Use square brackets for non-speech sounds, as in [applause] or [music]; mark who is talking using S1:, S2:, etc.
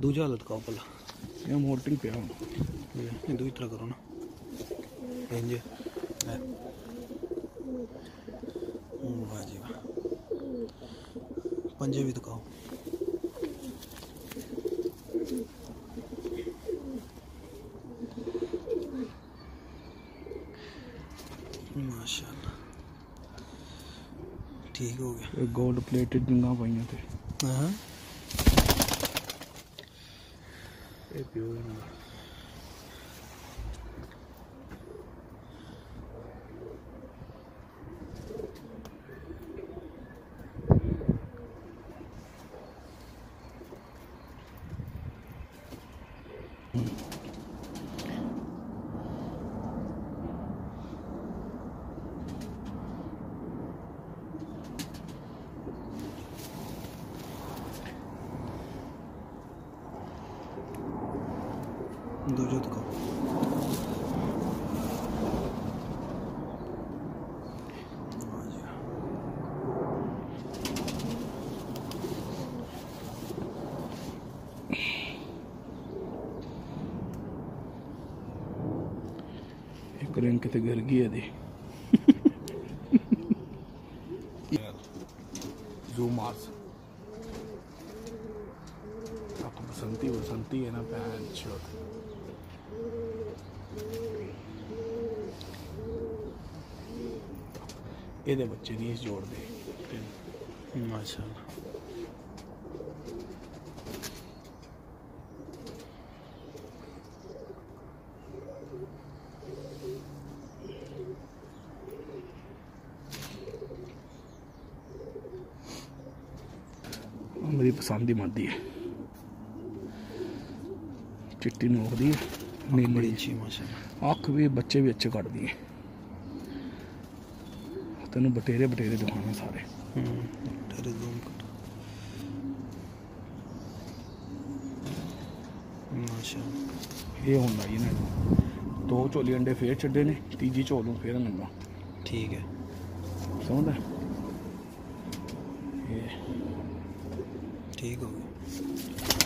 S1: दूजा हालत का भला।
S2: ये पे
S1: दूसरी तरह करो ना। इंज। हम्म, जी भी दिखाओ। माशाल्लाह। ठीक हो गया।
S2: गोल्ड प्लेटेड जंगा पाइया え病院うん。
S1: दो जो
S2: एक रंग कितने तो घर गया दे [laughs] बसंती बसंती है ना बहन चोट ये बच्चे नहीं जोड़ दे।
S1: माशाल्लाह
S2: मेरी पसंद ही मानती है। ਹੈ ਚਿੱਟੀ ਦੀ ਬੜੀ ਨੀਲੀ
S1: ਅੱਛੀ ਮਾਸ਼ਾਅੱਲਾ।
S2: ਅੱਖ ਵੀ ਬੱਚੇ ਵੀ ਅੱਛੇ ਕੱਢਦੀ ਹੈ ਤੈਨੂੰ ਬਟੇਰੇ ਬਟੇਰੇ ਦਿਖਾਉਣੇ ਸਾਰੇ।
S1: ਹੂੰ ਤੇਰੇ ਜ਼ੂਮ ਕਰ। ਮਾਸ਼ਾਅੱਲਾ।
S2: ਇਹ ਹੁਣ ਲਾਈ ਨੇ ਦੋ ਝੋਲੀ ਅੰਡੇ ਫੇਰ ਛੱਡੇ ਨੇ ਤੀਜੀ ਝੋਲ ਨੂੰ ਫੇਰ ਨੰਗਾ
S1: ਠੀਕ ਹੈ
S2: ਸਮਝਦਾ? ਇਹ।
S1: ਠੀਕ ਹੋ ਗਿਆ।